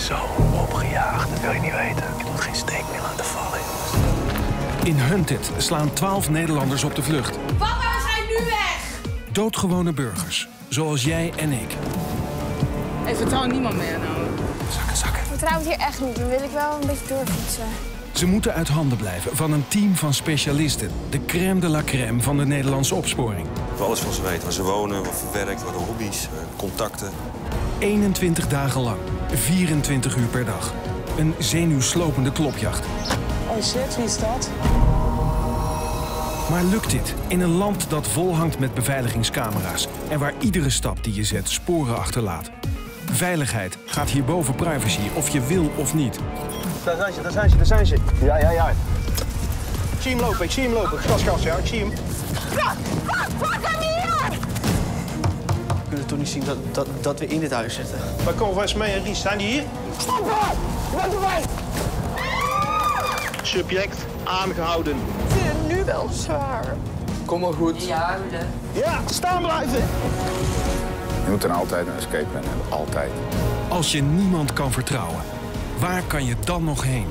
zo opgejaagd, dat wil je niet weten. Ik moet geen steek meer laten vallen. In Hunted slaan 12 Nederlanders op de vlucht. Papa, we zijn nu weg! Doodgewone burgers, zoals jij en ik. Ik vertrouw niemand meer nou. Zakken, zakken. Vertrouw het hier echt niet, dan wil ik wel een beetje doorfietsen. Ze moeten uit handen blijven van een team van specialisten. De crème de la crème van de Nederlandse opsporing. Alles van ze weten, waar ze wonen, wat ze werken, wat hun hobby's, eh, contacten. 21 dagen lang 24 uur per dag. Een zenuwslopende klopjacht. Oh shit, wie is dat? Maar lukt dit in een land dat volhangt met beveiligingscamera's en waar iedere stap die je zet sporen achterlaat? Veiligheid gaat hier boven privacy, of je wil of niet. Daar zijn ze, daar zijn ze, daar zijn ze. Ja, ja, ja. Ik zie hem lopen, ik zie hem lopen. Gas, gas, ja, ik zie hem. Niet zien dat, dat, dat we in dit huis zitten? Waar komen volgens mij en Ries? Zijn die hier? Subject aangehouden. Ik vind het nu wel zwaar. Kom maar goed. Ja, Ja, staan blijven. Je moet dan altijd een escape plan hebben. Altijd. Als je niemand kan vertrouwen, waar kan je dan nog heen?